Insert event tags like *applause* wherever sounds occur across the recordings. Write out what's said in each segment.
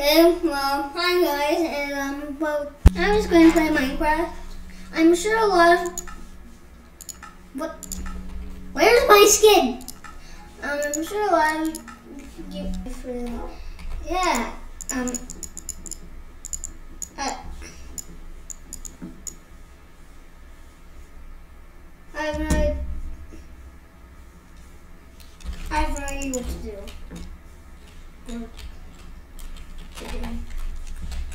Okay, well, hi guys, and um, well, I'm just going to play Minecraft. I'm sure a lot of what? Where's my skin? Um, I'm sure a lot of you, yeah, um, uh, I have no idea. I have no idea what to do.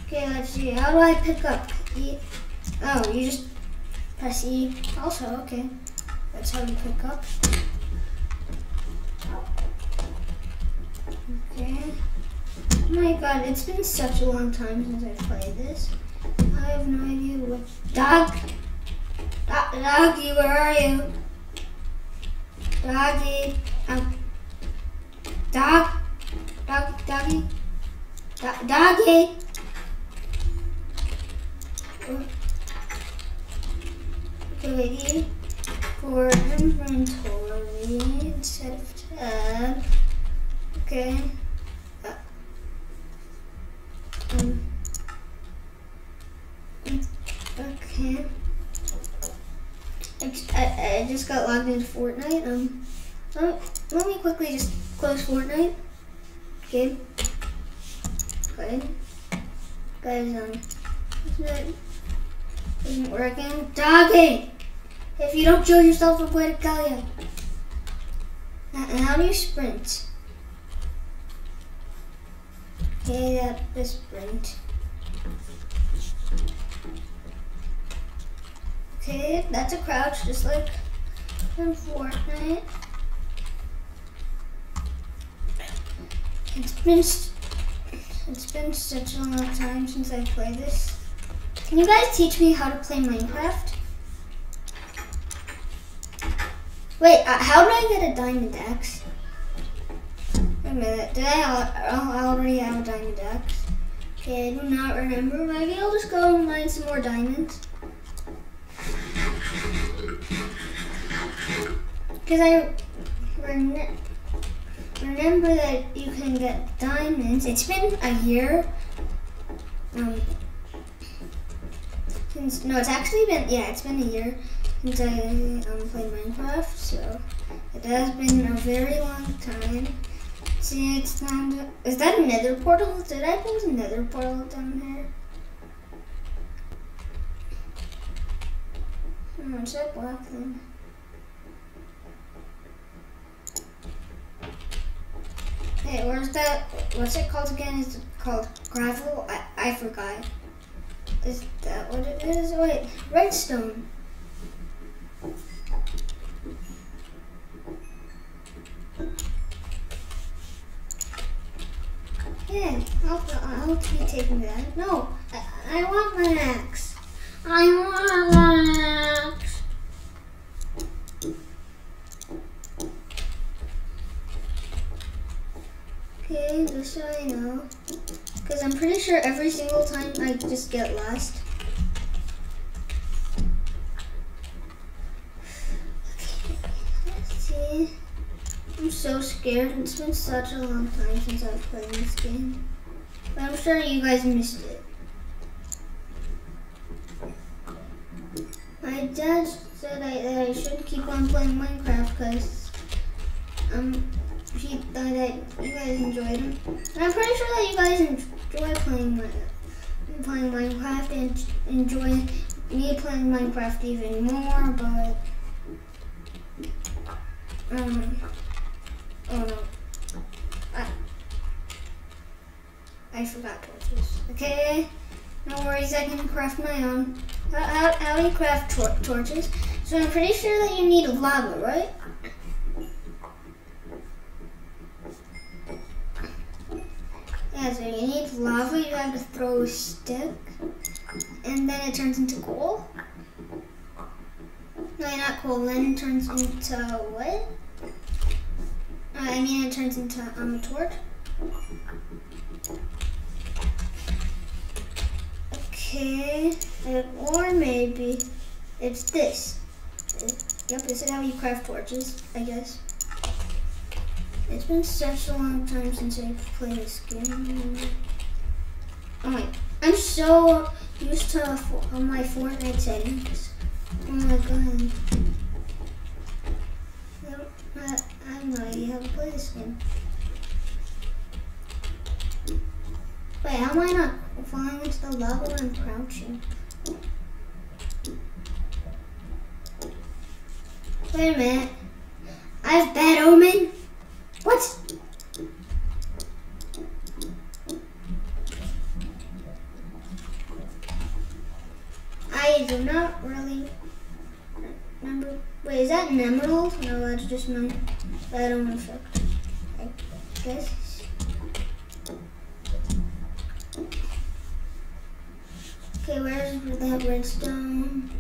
Okay, let's see. How do I pick up? E. Oh, you just press E. Also, okay. That's how you pick up. Okay. Oh my god, it's been such a long time since I played this. I have no idea what. Dog! Do doggy, where are you? Doggy. Um. Dog? Dog, doggy? Do doggy! Okay. For inventory instead of tab. Okay. Uh, um. Okay. I, I just got logged into Fortnite. Um, let, let me quickly just close Fortnite. Okay. Okay. Guys, um, isn't, working. Doggy! If you don't show yourself, I'm going to kill you. How do you sprint? Okay, that is sprint. Okay, that's a crouch, just like in Fortnite. It's been it's been such a long time since I played this. Can you guys teach me how to play Minecraft? Wait, uh, how do I get a diamond axe? Wait a minute, did I, already have a diamond axe? Okay, I do not remember. Maybe I'll just go and mine some more diamonds. Because I rem remember that you can get diamonds. It's been a year. Um, since, no, it's actually been, yeah, it's been a year since I um, played Minecraft, so it has been a very long time. See, it's not, is that a nether portal? Did I build a nether portal down here? Oh, it's that black thing. Hey, where's that? What's it called again? Is it called gravel? I, I forgot. Is that what it is? Wait, redstone. Yeah, I'll, I'll be taking that. No, I, I want my axe. I want my axe. Okay, just so I know. Because I'm pretty sure every single time I just get lost. see. I'm so scared. It's been such a long time since I've played this game. But I'm sure you guys missed it. My dad said I, that I should keep on playing Minecraft because um, he, that you guys enjoyed them. And I'm pretty sure that you guys enjoy playing playing Minecraft and enjoy me playing Minecraft even more, but um, oh no, I, I forgot torches. Okay, no worries, I can craft my own. How, how, how do you craft tor torches? So I'm pretty sure that you need lava, right? So you need lava, you have to throw a stick, and then it turns into coal. No, not coal, then it turns into what? Uh, I mean, it turns into um, a torch. Okay, or maybe it's this. Yep, this is how you craft torches, I guess. It's been such a long time since I've played this game. Oh my, I'm so used to my Fortnite settings. Oh my god. I, I have no idea how to play this game. Wait, how am I not falling into the lava when I'm crouching? Wait a minute. I have bad omen? What? I do not really remember. Wait, is that an emerald? No, that's just my omen effect. I guess. Okay, where's that redstone?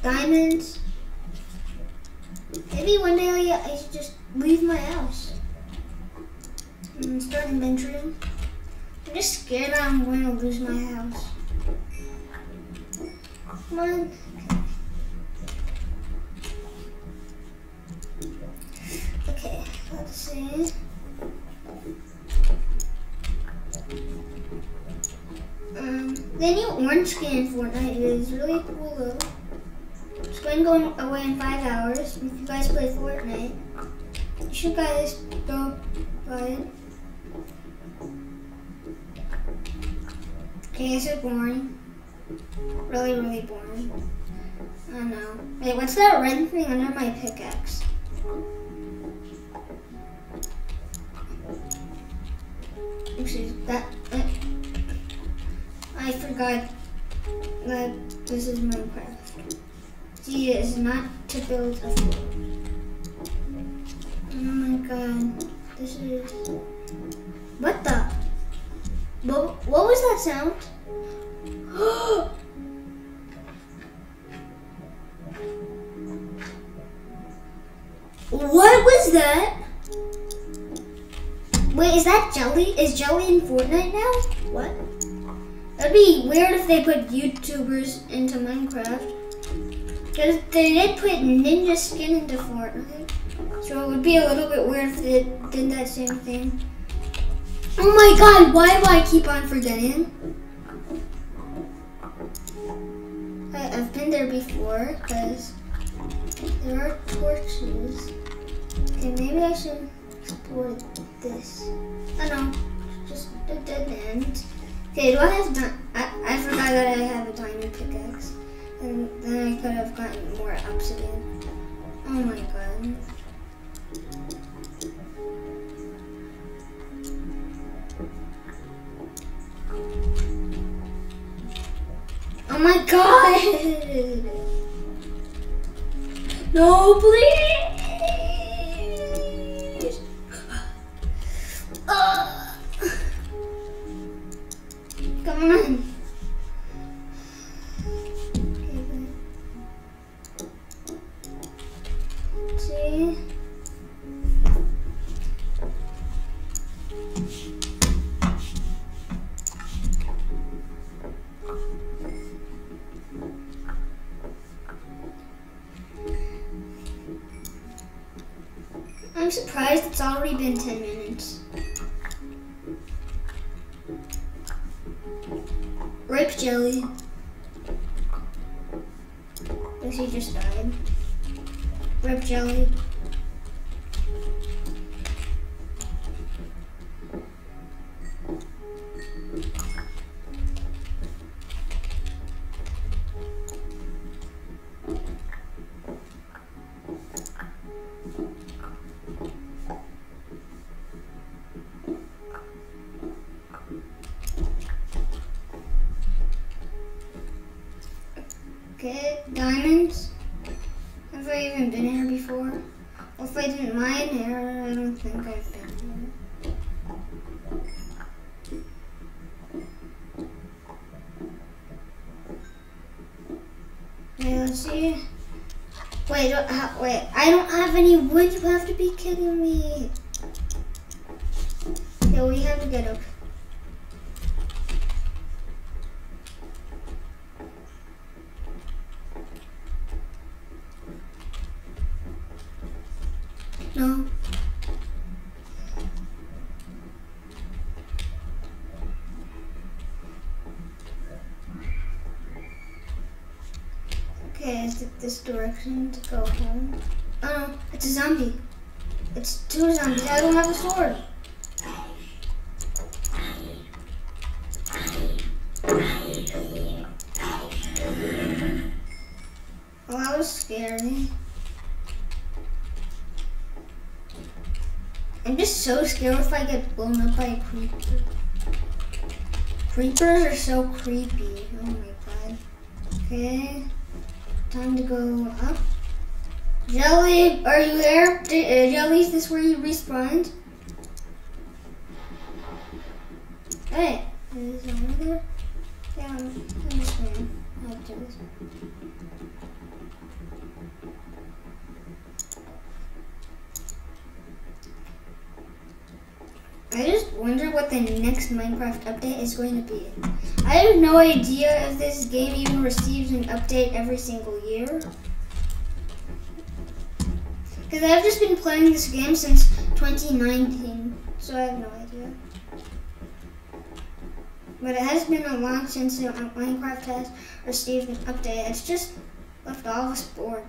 Diamonds. Maybe one day I should just leave my house and start adventuring. I'm just scared I'm going to lose my house. Come on. Okay, let's see. Um, the new orange skin in Fortnite is really cool though. It's going away in five hours. If you guys play Fortnite, you should guys go buy it. Okay, is it boring? Really, really boring. I know. Wait, what's that red thing under my pickaxe? Oopsies, that, that. I forgot that this is Minecraft. Is not to build a fort. Oh my god. This is. What the? What, what was that sound? *gasps* what was that? Wait, is that Jelly? Is Jelly in Fortnite now? What? That'd be weird if they put YouTubers into Minecraft. Because they did put Ninja Skin into Fortnite. So it would be a little bit weird if they did that same thing. Oh my god, why do I keep on forgetting? I've been there before, because there are torches. Okay, maybe I should explore this. I don't know, just a dead end. Okay, do I have I, I forgot that I have a diamond pickaxe. And then I could have gotten more obsidian. Oh my god. Oh my god! *laughs* No, please! *gasps* Ah. Come on. Surprised it's already been 10 minutes. Rip Jelly. Guess he just died. Rip Jelly. Have I even been here before? Well, if I didn't mine here, I don't think I've been here. Okay, let's see. Wait, don't ha- wait, I don't have any wood. You have to be kidding me. Okay, we have to get up. Direction to go home. Oh no, it's a zombie. It's two zombies. I don't have a sword. Oh, that was scary. I'm just so scared if I get blown up by a creeper. Creepers are so creepy. Oh my god. Okay. Time to go up. Jelly, are you there? Uh, Jelly, is this where you respawned? Hey, is there? I'm, I'm just going. I'll do this. I just wonder what the next Minecraft update is going to be. I have no idea if this game even receives an update every single year. Because I've just been playing this game since 2019, so I have no idea. But it has been a long since Minecraft has received an update. It's just left all of us bored.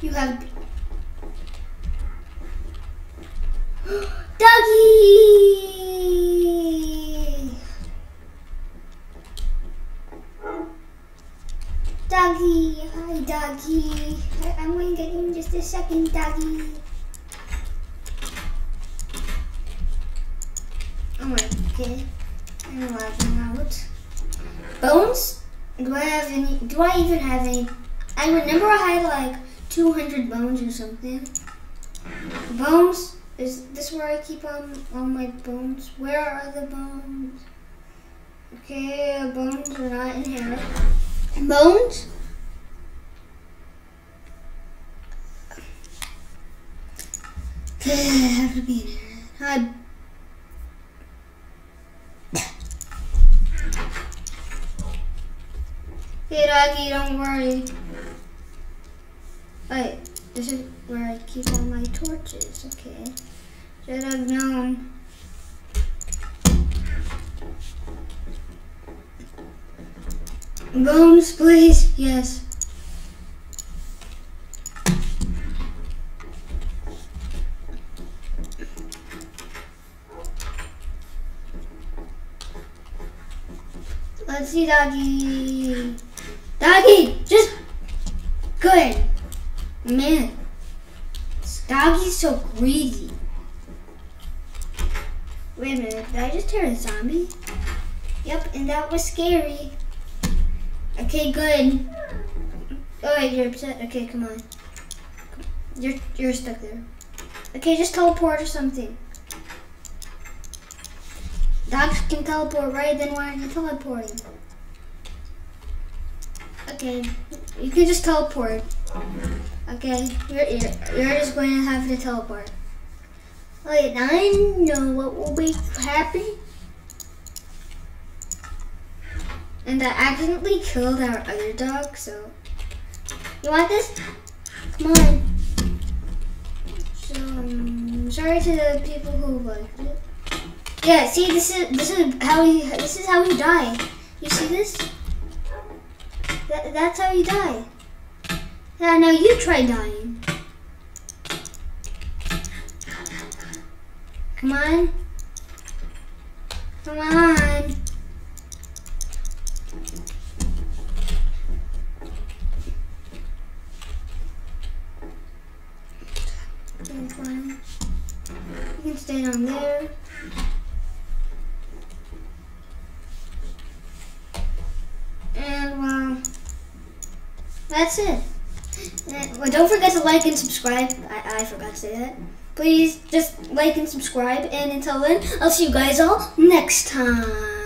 You have had like 200 bones or something. Bones? Is this where I keep all, my bones? Where are the bones? Okay, bones are not in here. Bones? *sighs* They have to be in here. Hi. Hey doggy, don't worry. Wait, this is where I keep all my torches, okay. Should have known. Bones, please. Yes. Let's see, doggy. Doggy, just good. Man, doggy's so greedy. Wait a minute, did I just hear a zombie? Yep, and that was scary. Okay, good. Oh wait, you're upset. Okay, come on. You're you're stuck there. Okay, just teleport or something. Dogs can teleport, right? Then why aren't you teleporting? Okay, you can just teleport. Okay, you're, you're, just going to have to teleport. Wait, I know what will be happy. And I accidentally killed our other dog, so. You want this? Come on. So, um, sorry to the people who liked it. Yeah, see, this is this is how he this is how he died. You see this? That, that's how you die. Yeah, now you try dying. Come on. Come on. You can stay down there. And well, that's it. And, well, don't forget to like and subscribe. I, I forgot to say that. Please just like and subscribe. And until then, I'll see you guys all next time.